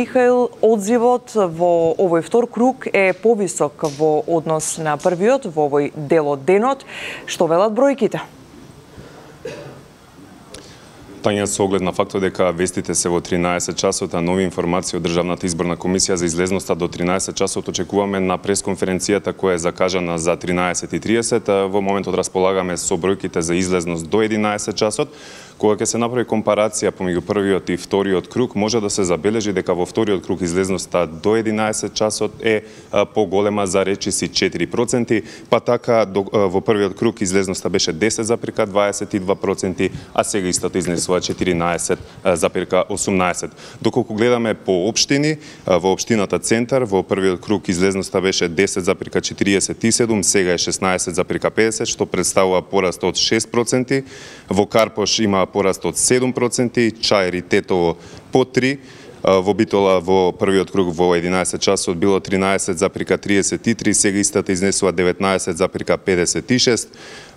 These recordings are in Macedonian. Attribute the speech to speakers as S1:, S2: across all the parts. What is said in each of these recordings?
S1: Михаил, одзивот во овој втор круг е повисок во однос на првиот во овој дел од денот. Што велат бројките?
S2: Тања со оглед на фактот дека вестите се во 13 часот, а нови информации од Државната изборна комисија за излезноста до 13 часот очекуваме на пресконференцијата која е закажана за 13:30. Во моментот располагаме со бројките за излезност до 11 часот. Кога ќе се направи компарација помеѓу првиот и вториот круг, може да се забележи дека во вториот круг излезноста до 11 часот е поголема за речиси 4%, па така во првиот круг излезноста беше 10,22%, а сега истото изнесува 14,18. Доколку гледаме по општини, во општината Центар, во првиот круг излезноста беше 10,47, сега е 16,50, што представува пораст од 6%. Во Карпош има пораст од 7%, Чајри Тетово по 3%, во Битола во првиот круг во 11 часот било 13,33, сега истата изнесува 19,56.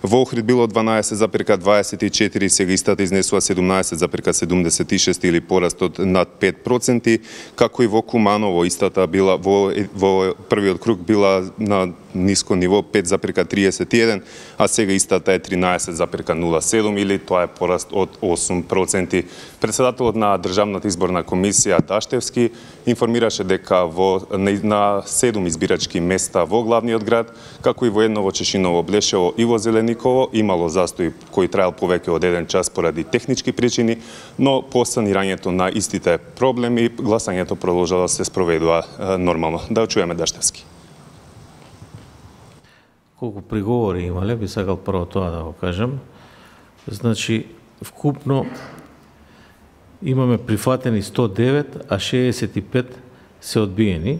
S2: Во Охрид било 12,24, сега истата изнесува 17,76 или порастот над 5%, како и во Куманово истата била во, во првиот круг била на ниско ниво 5,31, а сега истата е 13,07 или тоа е пораст од 8%. Председателот на Државната изборна комисија Таштевски информираше дека во на 7 избирачки места во главниот град, како и во едно во Чешиново Блешево и во Зелениково имало застој кој траел повеќе од еден час поради технички причини, но по санирањето на истите проблеми гласањето продолжало да се спроведува нормално. Да чуеме Даштевски
S3: колку приговори имале, би сакал прво тоа да го кажам. Значи, вкупно имаме прифатени 109, а 65 се одбиени.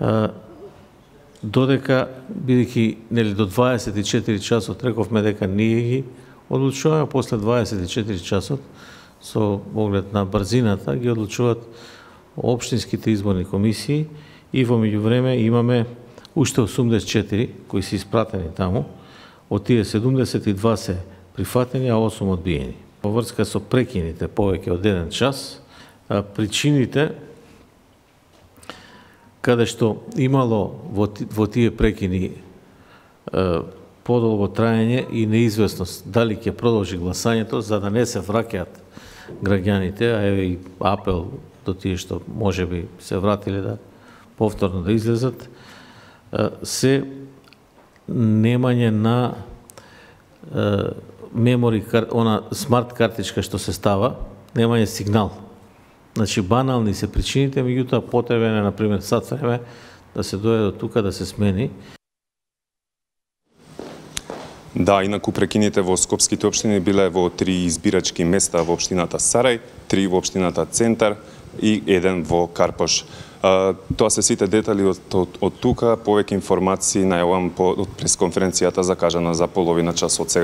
S3: А, додека, бидејќи нели до 24 часот рековме дека ние ги одлучуваме, после 24 часот со оглед на брзината ги одлучуваат општинските изборни комисии и во меѓувреме имаме уште 84 кои се испратени таму, од тие 72 се прифатени, а 8 одбиени. Во врска со прекините повеќе од еден час, причините каде што имало во, тие прекини подолго траење и неизвестност дали ќе продолжи гласањето за да не се враќаат граѓаните, а еве и апел до тие што можеби се вратиле да повторно да излезат, се немање на мемори, она смарт картичка што се става, немање сигнал. Значи, банални се причините, меѓутоа потребен е, например, сад време да се дојде до тука да се смени.
S2: Да, инаку прекините во Скопските општини биле во три избирачки места во општината Сарај, три во општината Центар и еден во Карпош. Тоа се сите детали од, од, од тука, повеќе информации најавам по, од пресконференцијата закажана за половина час од сега.